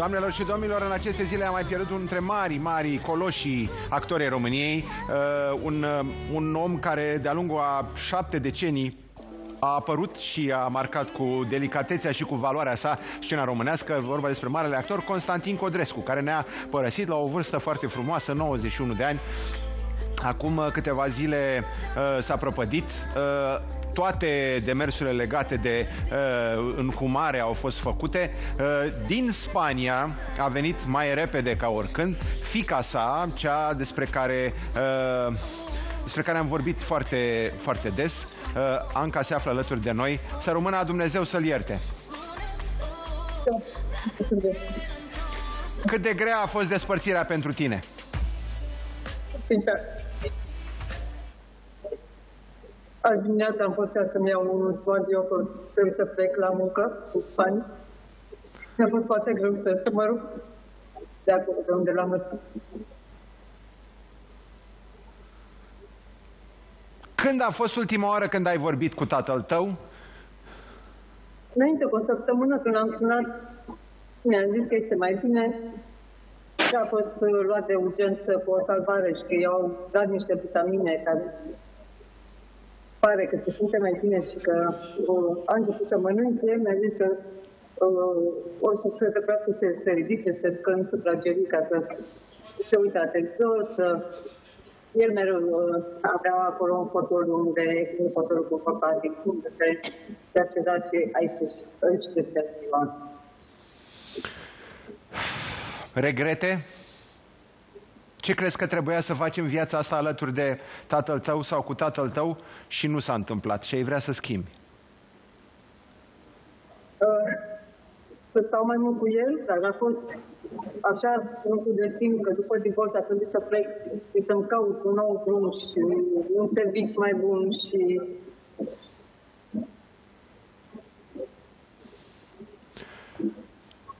Doamnelor și domnilor, în aceste zile am mai pierdut între mari, mari coloși actori României, uh, un, uh, un om care de-a lungul a șapte decenii a apărut și a marcat cu delicatețea și cu valoarea sa scena românească, vorba despre marele actor Constantin Codrescu, care ne-a părăsit la o vârstă foarte frumoasă, 91 de ani. Acum uh, câteva zile uh, s-a prăpădit. Uh, toate demersurile legate de uh, înhumare au fost făcute. Uh, din Spania a venit mai repede ca oricând fica sa, cea despre care uh, despre care am vorbit foarte, foarte des. Uh, Anca se află alături de noi. Să rămână Dumnezeu să-l ierte. Cât de grea a fost despărțirea pentru tine? Sincer. Azi dimineața am fost să-mi iau un radio că trebuie să plec la muncă cu bani. Mi-a fost foarte greu să, să mă rup de acolo de unde l-am lăsat. Când a fost ultima oară când ai vorbit cu tatăl tău? Înainte cu o săptămână când am sunat, mi-a zis că este mai bine și a fost uh, luat de urgență cu o salvare și că i-au dat niște vitamine care pare că se simte mai bine și că uh, a început să mănânce, mi-a zis că uh, o să se trebuia să se, se ridice, să se scă în supragerii ca să se uite la televizor, să el mereu uh, avea acolo un fotol unde e fotolul cu copaci, unde se, se așeza și aici își găsea ziua. Regrete? Ce crezi că trebuia să faci în viața asta alături de tatăl tău sau cu tatăl tău? Și nu s-a întâmplat. Și ai vrea să schimbi? Uh, să stau mai mult cu el, dar a fost așa lucru de timp că după divorț a trebuit să plec și să-mi caut un nou drum și un serviciu mai bun și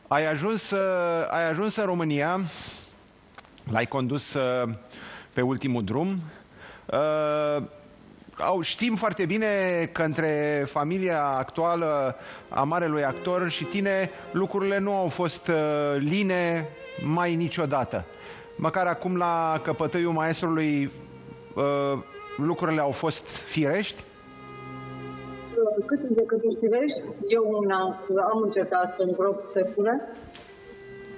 Ai ajuns, uh, ai ajuns în România, l-ai condus uh, pe ultimul drum. Uh, au, știm foarte bine că între familia actuală a marelui actor și tine lucrurile nu au fost uh, line mai niciodată. Măcar acum la căpătâiul maestrului uh, lucrurile au fost firești? cât de cât știrești, eu una am încercat să îngrop sefule.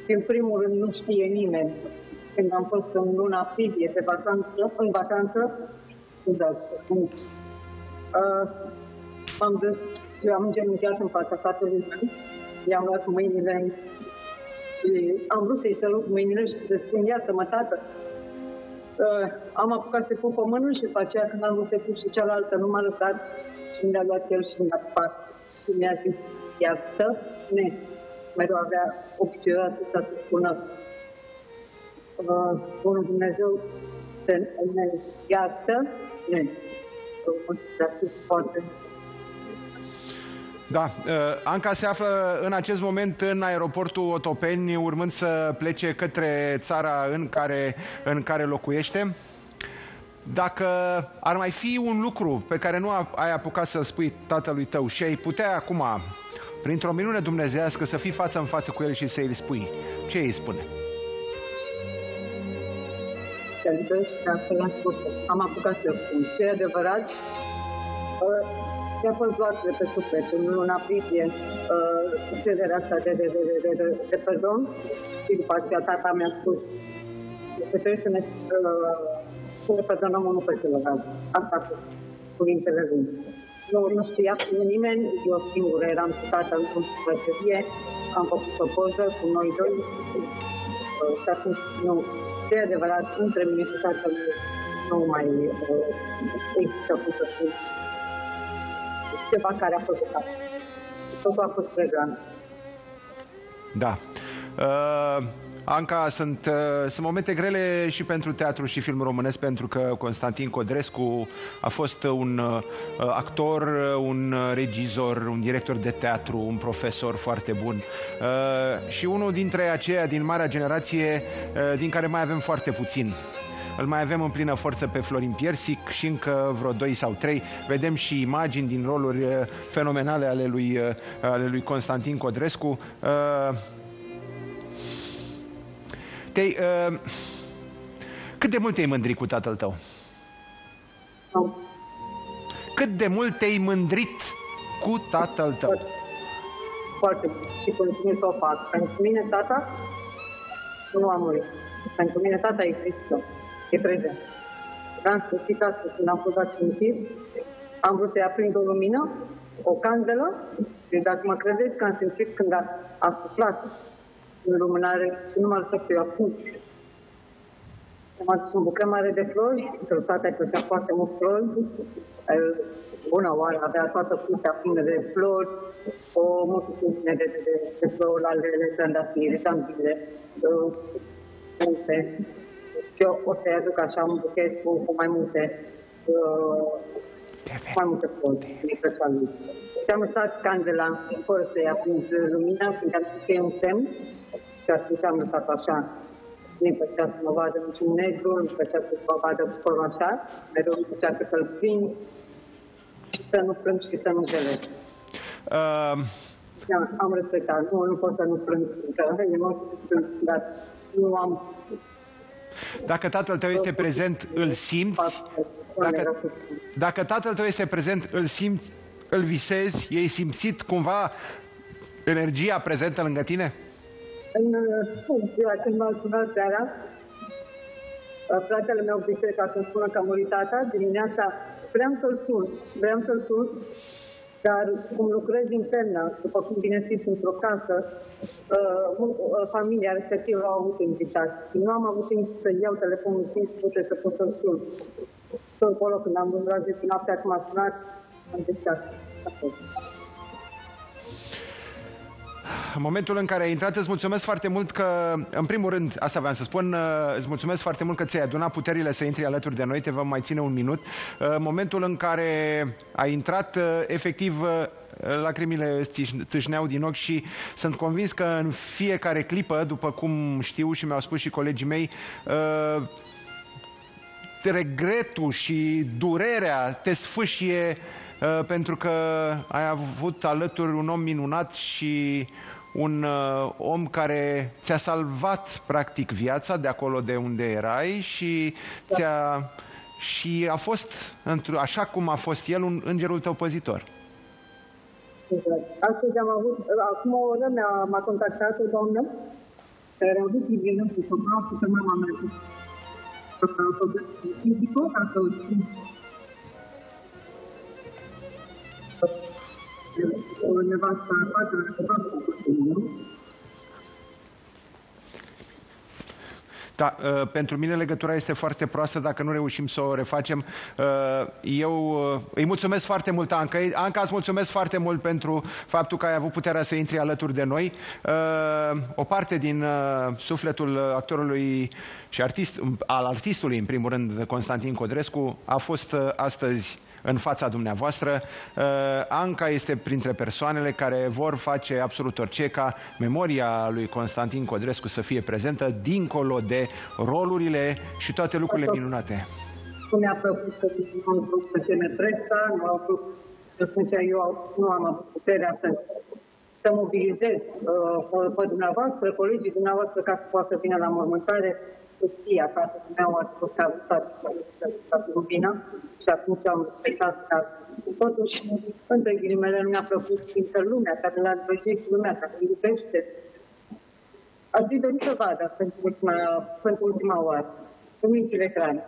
În primul rând nu știe nimeni. Când am fost în luna aprilie de vacanță, în vacanță, da, uh, am dus, eu am îngenunchiat în fața tatălui meu, i-am luat mâinile și am vrut să-i sălut mâinile și să spun, iată-mă, tată, uh, am apucat să pun pe mână și după aceea când am vrut să pun și cealaltă, nu m-a lăsat și mi-a luat el și mi-a spart. Și mi-a zis, iată, ne, mereu avea obiceiul să spună, uh, Bunul Dumnezeu să ne iartă, ne, foarte da, Anca se află în acest moment în aeroportul Otopeni, urmând să plece către țara în care, în care locuiește. Dacă ar mai fi un lucru pe care nu ai apucat să-l spui tatălui tău și ai putea acum, printr-o minune dumnezească, să fii față în față cu el și să-i spui, ce îi spune? Am apucat să spun. Ce e adevărat, mi-a fost luat de pe suflet în luna aprilie uh, cederea asta de, de, de, de, de, de perdon și după aceea tata mi-a spus că trebuie să ne uh, să perdonăm unul pe celălalt. Asta a fost cuvintele lui. Nu, nu știa cu nimeni, eu singură eram cu tatăl în păsărie, am făcut o poză cu noi doi uh, și atunci nu, de adevărat, între mine și tatăl nu mai uh, există cum să spun ceva care a fost de Totul a fost pregrant. Da. Uh... Anca, sunt, uh, sunt momente grele și pentru teatru și film românesc, pentru că Constantin Codrescu a fost un uh, actor, un regizor, un director de teatru, un profesor foarte bun uh, și unul dintre aceia din marea generație uh, din care mai avem foarte puțin. Îl mai avem în plină forță pe Florin Piersic și încă vreo doi sau trei. Vedem și imagini din roluri uh, fenomenale ale lui, uh, ale lui Constantin Codrescu. Uh, Te uh, cât de mult te-ai mândrit cu tatăl tău? Nu. Cât de mult te-ai mândrit cu tatăl tău? Foarte, foarte mult. Și continui să o fac. Pentru mine, tata nu a murit. Pentru mine, tata există. E prezent. Am sfârșit astăzi, când am fost la cimitir, am vrut să-i aprind o lumină, o candelă, și dacă mă credeți că am simțit când a, a suflat în lumânare, nu m-a lăsat să-i aprind. Am adus un buchet mare de flori, pentru tata îi plăcea foarte mult flori. El, Bună oară, avea toată curtea plină de flori, o multitudine de, de, de flori, alele, trandafiri, zambile, uh, multe. Și eu o să-i aduc așa un buchet cu, cu mai multe uh, mai multe flori, mi plăcea lui. Și am lăsat candela fără să-i aprind lumina, fiindcă am zis că e un semn și atunci am lăsat așa nu-i plăcea să mă vadă niciun negru, nu-i plăcea să mă vadă părul așa, mereu îmi plăcea că să-l prind și să nu plâng și să nu gelesc. Uh, Da, am respectat. Nu, nu pot să nu plâng, că emoții sunt, dar nu am dacă tatăl tău este prezent, îl simți? Dacă, dacă tatăl tău este prezent, îl simți, îl visezi? Ei simțit cumva energia prezentă lângă tine? În uh, ziua când m-am sunat seara, uh, fratele meu biserica să-mi spună că a murit tata, dimineața vreau să-l sun, vreau să-l sun, dar cum lucrez internă, după cum bine știți, într-o casă, uh, mu- uh, familia respectivă au avut invitați. Și nu am avut timp să iau telefonul 5 minute să pot să-l sun. Tot acolo, când am văzut la 10 noaptea, cum a sunat, am zis că a fost. În momentul în care ai intrat, îți mulțumesc foarte mult că, în primul rând, asta vreau să spun, uh, îți mulțumesc foarte mult că ți-ai adunat puterile să intri alături de noi, te vom mai ține un minut. Uh, În momentul în care ai intrat, uh, efectiv, uh, lacrimile îți țiș- țâșneau din ochi și sunt convins că în fiecare clipă, după cum știu și mi-au spus și colegii mei, uh, regretul și durerea te sfâșie uh, pentru că ai avut alături un om minunat și un uh, om care ți-a salvat practic viața de acolo de unde erai și ți-a și a fost, într- așa cum a fost el, un îngerul tău păzitor. Exact. Astăzi am avut, acum o oră mi-a, m-a contactat o doamnă care a avut iubire cu fotograful pe mama mea. A făcut fizică, ca să o știu. O nevastă a patru, fotograful cu copilul. Da, uh, pentru mine legătura este foarte proastă dacă nu reușim să o refacem. Uh, Eu uh, îi mulțumesc foarte mult, Anca. Anca, îți mulțumesc foarte mult pentru faptul că ai avut puterea să intri alături de noi. Uh, O parte din uh, sufletul actorului și artist, al artistului, în primul rând, Constantin Codrescu, a fost uh, astăzi în fața dumneavoastră. Uh, Anca este printre persoanele care vor face absolut orice ca memoria lui Constantin Codrescu să fie prezentă dincolo de rolurile și toate lucrurile minunate. Nu mi-a plăcut să nu am vrut să ceme presa, nu am vrut să spun că eu nu am avut puterea să, să mobilizez uh, pe dumneavoastră, colegii dumneavoastră, ca să poată vină la mormântare. Soția, tatăl meu, a fost ajutat cu lumina și atunci am respectat ca Totuși, între ghilimele, nu mi-a plăcut fiindcă lumea care l-a îndrăgit, lumea care îl iubește, Aș fi dorit să vadă pentru ultima, pentru ultima oară, în micile ecrane.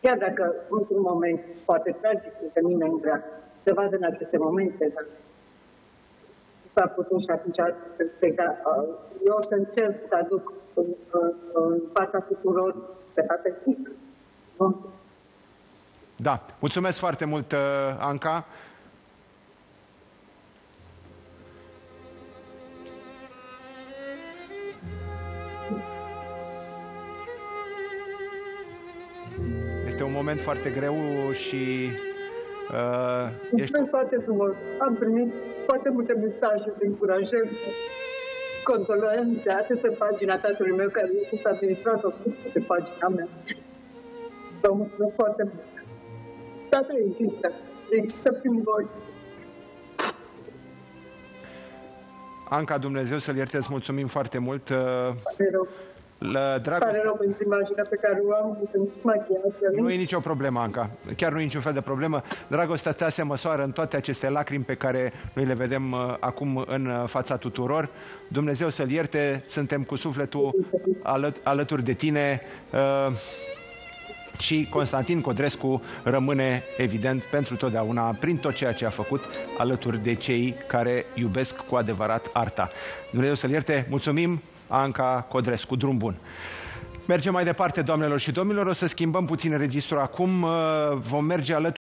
Chiar dacă într-un moment poate tragic, că nimeni nu vrea să vadă în aceste momente, dar s-a putut și atunci să respecta. Eu o să încerc să aduc în, în, în fața tuturor pe tatăl mic. Nu? Da, mulțumesc foarte mult, uh, Anca. Este un moment foarte greu și uh, ești, Mulțumesc foarte frumos. Am primit foarte multe mesaje de încurajări, condolențe, atât pe pagina tatălui meu, care este administrat-o pe pagina mea. Vă mulțumesc foarte mult. Tatăl există. Există prin voi. Anca, Dumnezeu să-l ierte, îți mulțumim foarte mult. Uh, Pare rău. La dragoste... Pare rău pentru imaginea pe care o am, sunt maghiată. Nu e nicio problemă, Anca. Chiar nu e niciun fel de problemă. Dragostea ta se măsoară în toate aceste lacrimi pe care noi le vedem uh, acum în uh, fața tuturor. Dumnezeu să-l ierte, suntem cu sufletul ală alături de tine. Uh, și Constantin Codrescu rămâne evident pentru totdeauna prin tot ceea ce a făcut alături de cei care iubesc cu adevărat arta. Dumnezeu să-l ierte, mulțumim, Anca Codrescu, drum bun. Mergem mai departe, doamnelor și domnilor, o să schimbăm puțin registrul acum, vom merge alături